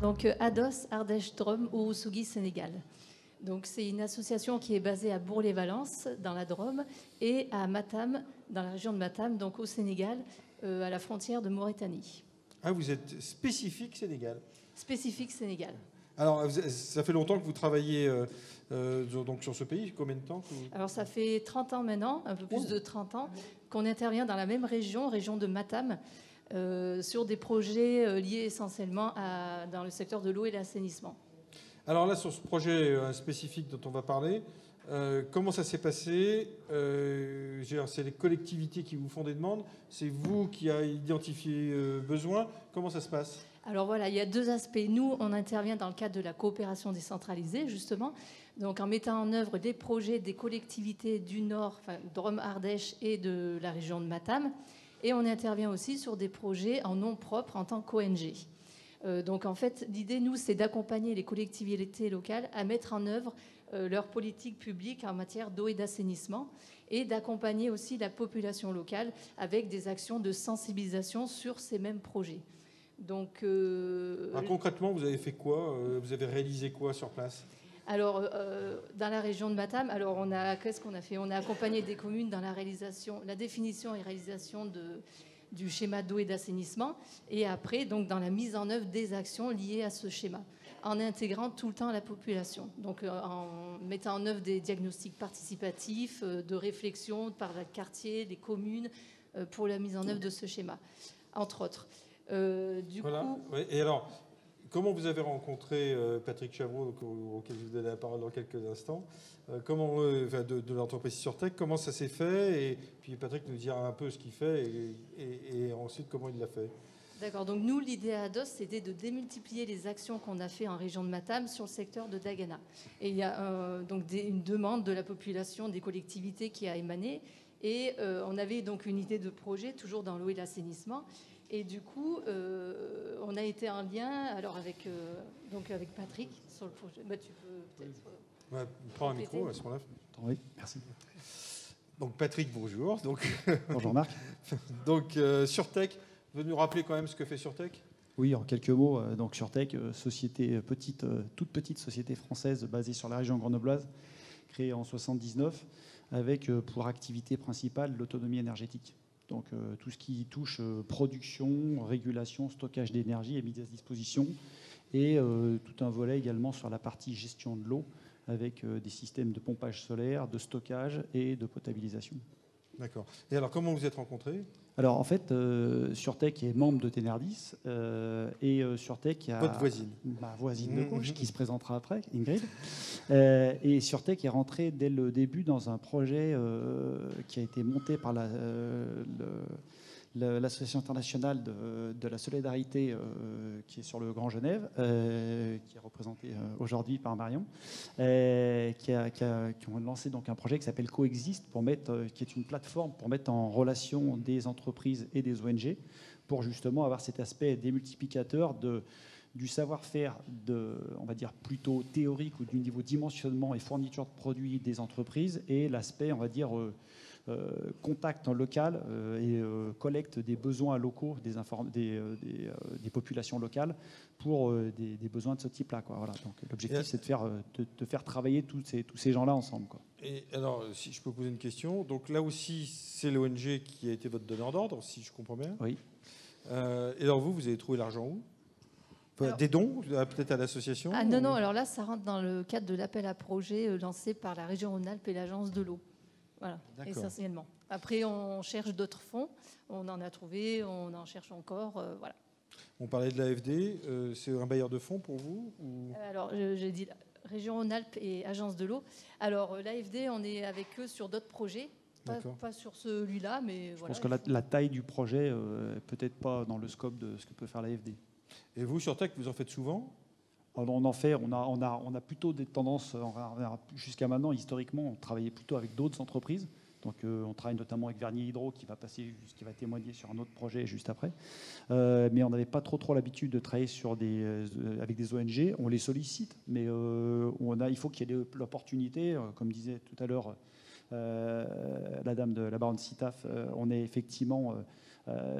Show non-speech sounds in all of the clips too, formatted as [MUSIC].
Donc Ados Ardèche Drôme Ouroussougui Sénégal. Donc c'est une association qui est basée à Bourg-les-Valences dans la Drôme et à Matam dans la région de Matam, donc au Sénégal, à la frontière de Mauritanie. Ah, vous êtes spécifique Sénégal Spécifique Sénégal. Alors, ça fait longtemps que vous travaillez euh, donc sur ce pays. Combien de temps Alors, ça fait 30 ans maintenant, un peu plus de 30 ans, qu'on intervient dans la même région, région de Matam, euh, sur des projets euh, liés essentiellement à, dans le secteur de l'eau et l'assainissement. Alors là, sur ce projet spécifique dont on va parler, comment ça s'est passé C'est les collectivités qui vous font des demandes C'est vous qui avez identifié besoin Comment ça se passe? Alors voilà, il y a deux aspects. Nous, on intervient dans le cadre de la coopération décentralisée, justement, donc en mettant en œuvre des projets des collectivités du Nord, enfin, Drôme-Ardèche et de la région de Matam. Et on intervient aussi sur des projets en nom propre en tant qu'ONG. Euh, donc en fait, l'idée, nous, c'est d'accompagner les collectivités locales à mettre en œuvre euh, leur politique publique en matière d'eau et d'assainissement et d'accompagner aussi la population locale avec des actions de sensibilisation sur ces mêmes projets. Donc, euh, concrètement, vous avez fait quoi Vous avez réalisé quoi sur place? Alors, euh, dans la région de Matam, alors on a, qu'est-ce qu'on a fait? On a accompagné des communes dans la réalisation, la définition et réalisation de, du schéma d'eau et d'assainissement, et après, donc, dans la mise en œuvre des actions liées à ce schéma, en intégrant tout le temps la population. Donc, en mettant en œuvre des diagnostics participatifs, de réflexion par le quartier, les communes, pour la mise en œuvre de ce schéma, entre autres. Euh, coup... Et alors, comment vous avez rencontré euh, Patrick Chavreau, auquel je vous donne la parole dans quelques instants euh, comment, de, de l'entreprise Surtech, comment ça s'est fait Et puis Patrick nous dira un peu ce qu'il fait et, ensuite comment il l'a fait. D'accord. Donc nous, l'idée à Ados, c'était de démultiplier les actions qu'on a fait en région de Matam sur le secteur de Dagana. Et il y a donc une demande de la population, des collectivités qui a émané. Et on avait donc une idée de projet, toujours dans l'eau et l'assainissement. Et du coup, euh, a été en lien alors avec, euh, donc avec Patrick sur le projet. Bah, tu peux peut-être. Euh, prends un micro à ce moment-là. Oui, merci. Donc Patrick, bonjour. Donc, [LAUGHS] bonjour Marc. [LAUGHS] donc Surtech, vous nous rappeler quand même ce que fait Surtech Oui, en quelques mots. Donc Surtech, société petite, toute petite société française basée sur la région grenobloise, créée en 79, avec pour activité principale l'autonomie énergétique. Donc euh, tout ce qui touche euh, production, régulation, stockage d'énergie est mis à disposition. Et euh, tout un volet également sur la partie gestion de l'eau avec des systèmes de pompage solaire, de stockage et de potabilisation. D'accord. Et alors, comment vous êtes rencontrés? Alors, en fait, euh, Surtech est membre de Ténardis. Euh, et euh, Surtech a. Votre voisine. Ma voisine de gauche, mmh, mmh. qui se présentera après, Ingrid. [LAUGHS] Euh, et Surtech est rentré dès le début dans un projet qui a été monté par la, le, l'Association internationale de, la solidarité euh, qui est sur le Grand Genève, euh, qui est représentée euh, aujourd'hui par Marion, qui, ont lancé donc un projet qui s'appelle Coexist, pour mettre, qui est une plateforme pour mettre en relation des entreprises et des ONG, pour justement avoir cet aspect démultiplicateur de du savoir-faire on va dire, plutôt théorique ou du niveau dimensionnement et fourniture de produits des entreprises et l'aspect, on va dire, contact en local euh, et euh, collecte des besoins locaux des, des, des, populations locales pour des, besoins de ce type-là. Voilà. Donc l'objectif, c'est de faire, de, faire travailler tous ces, tous ces gens-là ensemble. Quoi. Et alors, si je peux poser une question, donc là aussi, c'est l'ONG qui a été votre donneur d'ordre, si je comprends bien. Oui. et alors vous, vous avez trouvé l'argent où? Des dons, peut-être à l'association Ah non, non, alors là, ça rentre dans le cadre de l'appel à projet lancé par la région Rhône-Alpes et l'agence de l'eau. Voilà, essentiellement. Après, on cherche d'autres fonds. On en a trouvé, on en cherche encore. Euh, voilà. On parlait de l'AFD. Euh, c'est un bailleur de fonds pour vous euh, Alors, j'ai dit Région Rhône-Alpes et Agence de l'eau. Alors, l'AFD, on est avec eux sur d'autres projets. Pas, sur celui-là, mais Je pense que la, taille du projet n'est peut-être pas dans le scope de ce que peut faire l'AFD. Et vous, sur Tech, vous en faites souvent? On en fait, on a, plutôt des tendances, jusqu'à maintenant, historiquement, on travaillait plutôt avec d'autres entreprises. Donc euh, on travaille notamment avec Vernier Hydro qui va passer, qui va témoigner sur un autre projet juste après. Euh, mais on n'avait pas trop trop l'habitude de travailler euh, avec des ONG. On les sollicite, mais il faut qu'il y ait l'opportunité, comme disait tout à l'heure la dame de la baronne Sitaf, on est effectivement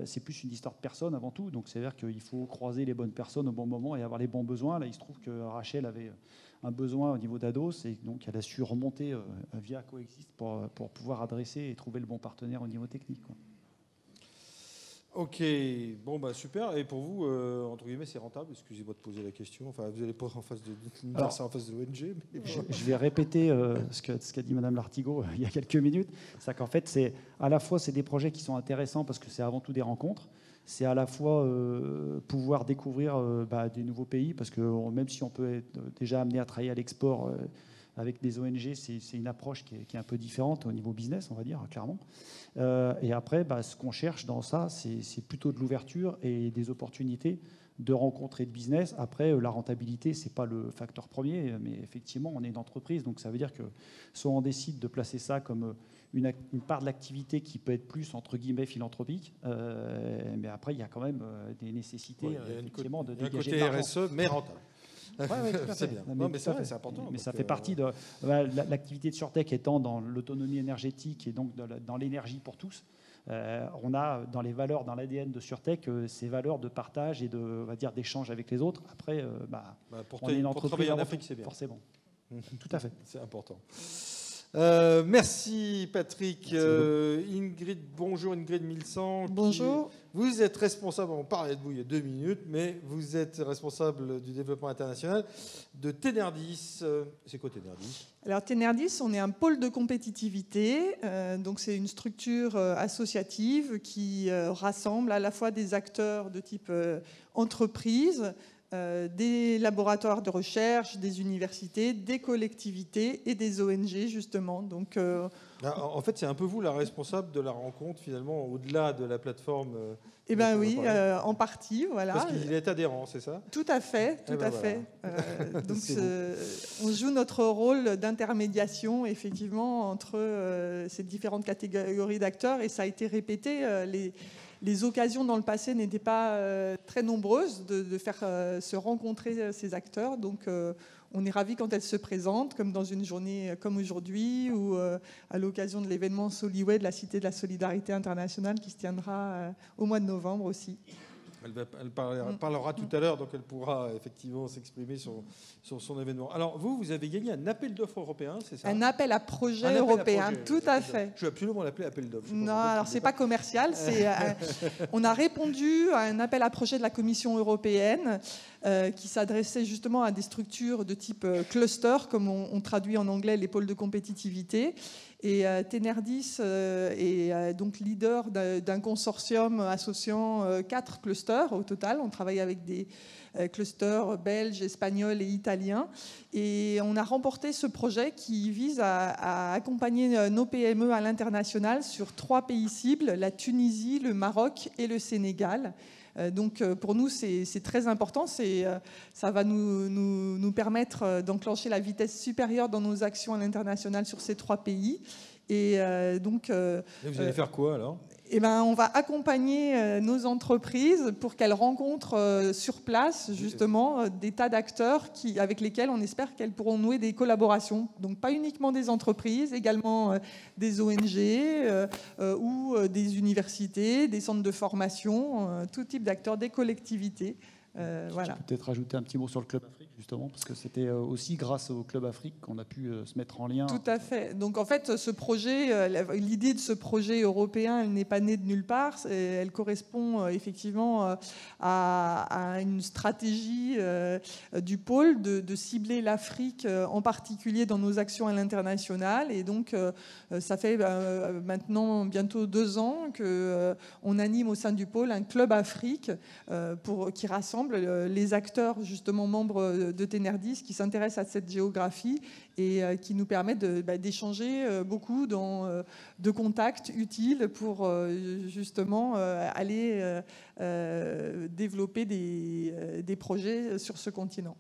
c'est plus une histoire de personnes avant tout. Donc, c'est-à-dire qu'il faut croiser les bonnes personnes au bon moment et avoir les bons besoins. Là, il se trouve que Rachel avait un besoin au niveau d'Ados et donc elle a su remonter via Coexist pour, pour, pouvoir adresser et trouver le bon partenaire au niveau technique. Ok, bon bah super. Et pour vous, euh, entre guillemets, c'est rentable? Excusez-moi de poser la question. Enfin, vous n'allez pas en face de, en face de l'ONG. Je, vais répéter euh, ce qu'a ce dit Madame Lartigot euh, il y a quelques minutes. C'est qu'en fait, c'est à la fois c'est des projets qui sont intéressants parce que c'est avant tout des rencontres. C'est à la fois pouvoir découvrir bah, des nouveaux pays parce que même si on peut être déjà amené à travailler à l'export avec des ONG, c'est une approche qui est, un peu différente au niveau business, on va dire, clairement. Euh, et après, bah, ce qu'on cherche dans ça, c'est plutôt de l'ouverture et des opportunités de rencontrer de business. Après, euh, la rentabilité, ce n'est pas le facteur premier, mais effectivement, on est une entreprise, donc ça veut dire que soit on décide de placer ça comme une, part de l'activité qui peut être plus, entre guillemets, philanthropique, euh, mais après, il y a quand même des nécessités, effectivement, de dégager de RSE, mais rentable. [LAUGHS] c'est bien. mais, c'est important. Mais ça fait partie de bah, l'activité de Surtech étant dans l'autonomie énergétique et donc dans l'énergie pour tous. Euh, on a dans les valeurs, dans l'ADN de Surtech, euh, ces valeurs de partage et de, va dire, d'échange avec les autres. Après, euh, bah, bah, pour on est une entreprise en Afrique, c'est bien. Forcément. [LAUGHS] Tout à fait. C'est important. Euh, merci Patrick. Euh, Ingrid, bonjour Ingrid Milsan. Bonjour. Vous êtes responsable, on parlait de vous il y a deux minutes, mais vous êtes responsable du développement international de Tenerdis. Euh, c'est quoi Tenerdis Alors Tenerdis, on est un pôle de compétitivité. donc c'est une structure associative qui rassemble à la fois des acteurs de type entreprise, euh, des laboratoires de recherche, des universités, des collectivités et des ONG, justement. Donc, euh, en fait, c'est un peu vous la responsable de la rencontre, finalement, au-delà de la plateforme. Euh, eh bien oui, en partie, voilà. Parce qu'il est adhérent, c'est ça? Tout à fait, tout eh ben à fait. [LAUGHS] donc on joue notre rôle d'intermédiation, effectivement, entre ces différentes catégories d'acteurs, et ça a été répété. les, les occasions dans le passé n'étaient pas euh, très nombreuses de, faire euh, se rencontrer euh, ces acteurs. Donc on est ravis quand elles se présentent, comme dans une journée comme aujourd'hui ou à l'occasion de l'événement Soliway de la Cité de la Solidarité internationale qui se tiendra au mois de novembre aussi. Elle, parlera, tout à l'heure, donc elle pourra effectivement s'exprimer sur, son événement. Alors, vous, vous avez gagné un appel d'offres européen, c'est ça? Un appel à projet européen, tout à fait. Je vais absolument l'appeler appel d'offres. Non, alors c'est pas commercial. Euh, [LAUGHS] on a répondu à un appel à projet de la Commission européenne euh, qui s'adressait justement à des structures de type euh, cluster, comme on traduit en anglais les pôles de compétitivité. Et euh, Tenerdis euh, est euh, donc leader d'un consortium associant quatre clusters au total. On travaille avec des clusters belges, espagnols et italiens. Et on a remporté ce projet qui vise à, accompagner nos PME à l'international sur trois pays cibles, la Tunisie, le Maroc et le Sénégal. Euh, donc euh, pour nous, c'est très important. Euh, ça va nous, nous, permettre d'enclencher la vitesse supérieure dans nos actions à l'international sur ces trois pays. Et donc, vous allez faire quoi alors? Eh ben, on va accompagner euh, nos entreprises pour qu'elles rencontrent euh, sur place justement euh, des tas d'acteurs avec lesquels on espère qu'elles pourront nouer des collaborations. Donc pas uniquement des entreprises, également des ONG ou des universités, des centres de formation, tout type d'acteurs, des collectivités. Voilà. Peut-être rajouter un petit mot sur le club Afrique justement, parce que c'était euh, aussi grâce au Club Afrique qu'on a pu euh, se mettre en lien. Tout à fait. Donc en fait, ce projet, euh, l'idée de ce projet européen, elle n'est pas née de nulle part. Elle correspond effectivement à, une stratégie du pôle de, cibler l'Afrique en particulier dans nos actions à l'international. Et donc, ça fait maintenant bientôt deux ans qu'on anime au sein du pôle un Club Afrique pour, qui rassemble euh, les acteurs justement membres euh, de Ténerdis qui s'intéressent à cette géographie et euh, qui nous permettent bah, d'échanger beaucoup de contacts utiles pour justement aller développer des projets sur ce continent.